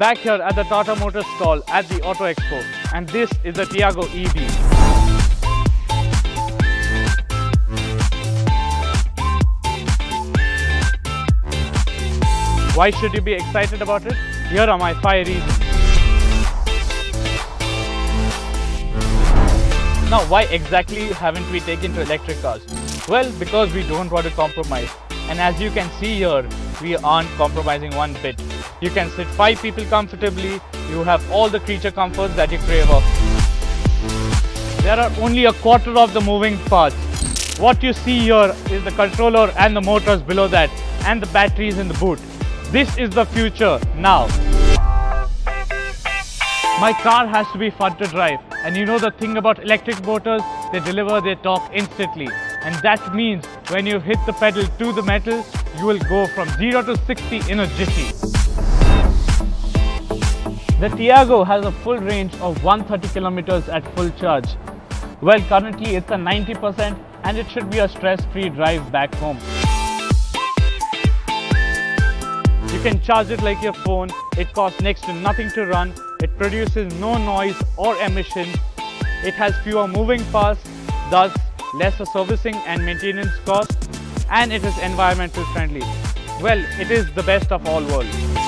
back here at the Tata Motors stall at the Auto Expo and this is the Tiago EV. Why should you be excited about it? Here are my 5 reasons. Now why exactly haven't we taken to electric cars? Well, because we don't want to compromise. And as you can see here, we aren't compromising one bit. You can sit 5 people comfortably, you have all the creature comforts that you crave of. There are only a quarter of the moving parts. What you see here is the controller and the motors below that and the batteries in the boot. This is the future now. My car has to be fun to drive and you know the thing about electric motors, they deliver their torque instantly and that means when you hit the pedal to the metal, you will go from 0 to 60 in a jiffy. The Tiago has a full range of 130 kilometers at full charge. Well, currently it's a 90% and it should be a stress-free drive back home. You can charge it like your phone, it costs next to nothing to run, it produces no noise or emission, it has fewer moving parts, thus lesser servicing and maintenance costs, and it is environmental friendly. Well, it is the best of all worlds.